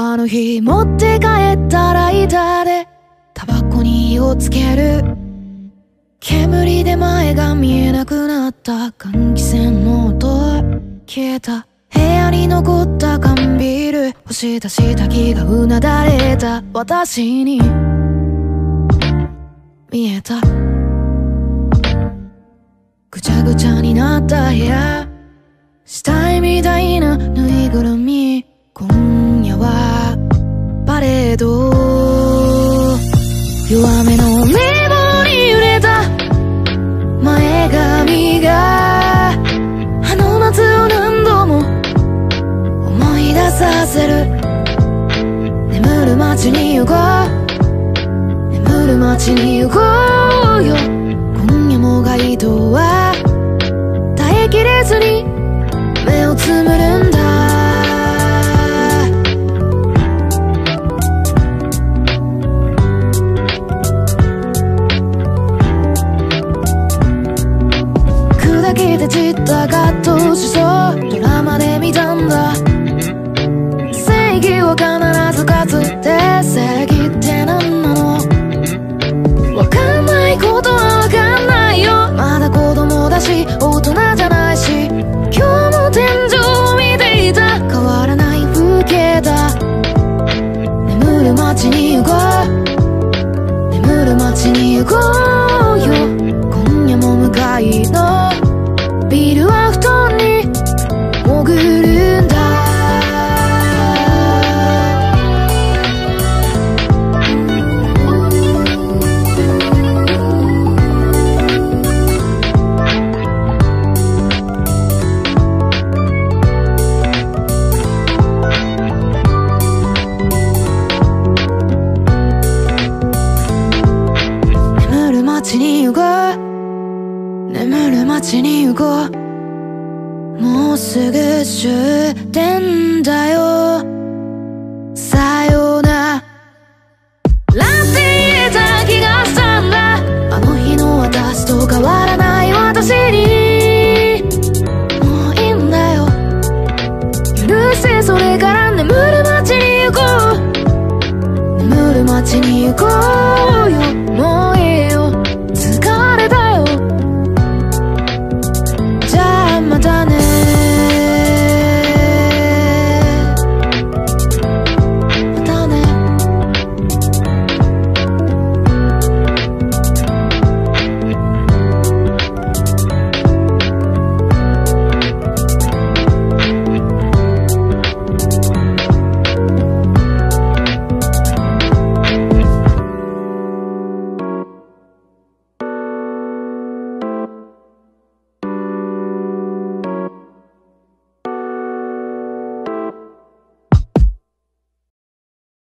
あの日持って帰ったライターでタバコに火をつける。煙で前が見えなくなった換気扇の音消えた。部屋に残った缶ビール干した下着がうなだれた。私に見えた。ぐちゃぐちゃになった部屋。死体みたいなぬいぐるみ。弱めの冷房に揺れた。前髪があの夏を何度も思い出させる。眠る街に行こう。眠る街に行こうよ。今夜も街灯は耐えきれずに目をつむるんだ。て散ったガットしそうドラマで見たんだ。正義は必ず勝つって正義って何なの？わかんないことはわかんないよ。まだ子供だし大人じゃないし。今日も天井を見ていた。変わらない風景だ。眠る街に行こう。眠る街に行こうよ。今夜も向かいの眠る街に行こうもうすぐ終点だよさよならって言えた気がしたんだあの日の私と変わらない私にもういいんだよ許してそれから眠る街に行こう眠る街に行こう